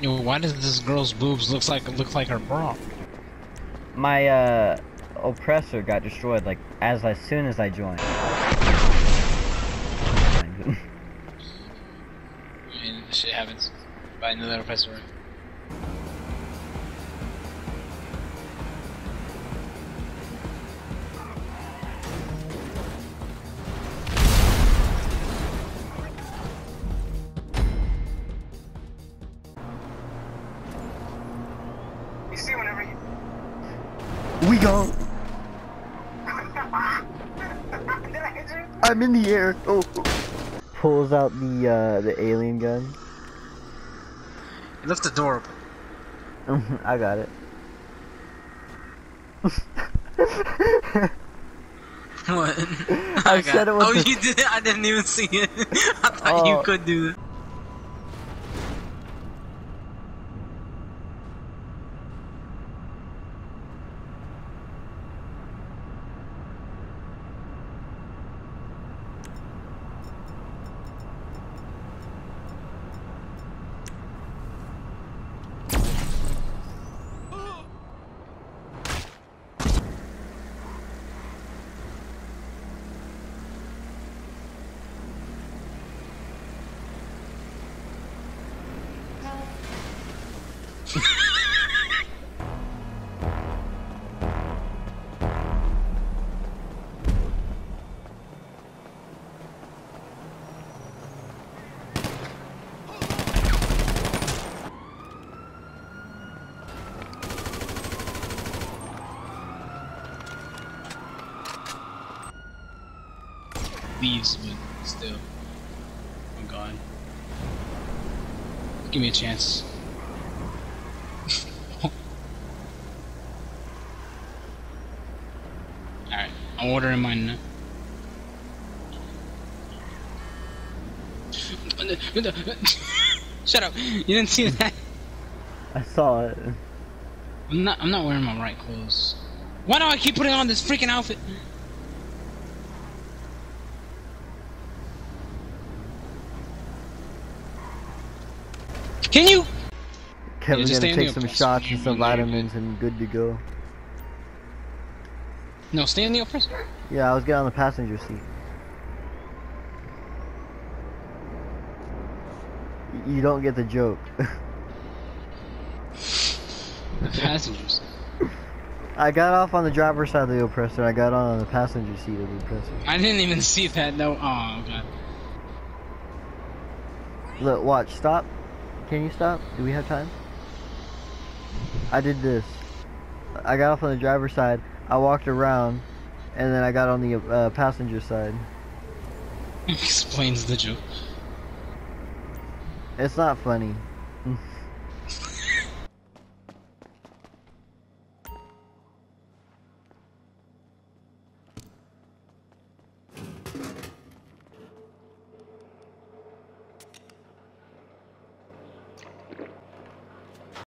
Yo, why does this girl's boobs look like look like her bra? My uh oppressor got destroyed like as as soon as I joined. And shit happens. By another. You we go. I hit you? I'm in the air. Oh. Pulls out the uh the alien gun. He left the door open. I got it. What? I said it was Oh, the- you did it? I didn't even see it. I thought you Oh. could do that. Leaves, but still. I'm gone. Give me a chance. Alright, I'm ordering mine now. Shut up! You didn't see that? I saw it. I'm not. I'm not wearing my right clothes. Why do I keep putting on this freaking outfit? Can you? Kevin's just gonna take some shots and some vitamins and good to go. No, stay in the oppressor. Yeah, I was getting on the passenger seat. You don't get the joke. The passengers. I got off on the driver's side of the oppressor. I got on the passenger seat of the oppressor. I didn't even see that. No. Oh god. Look, watch, stop. Can you stop? Do we have time? I did this. I got off on the driver's side. I walked around, and then I got on the uh, passenger side. Explains the joke. It's not funny.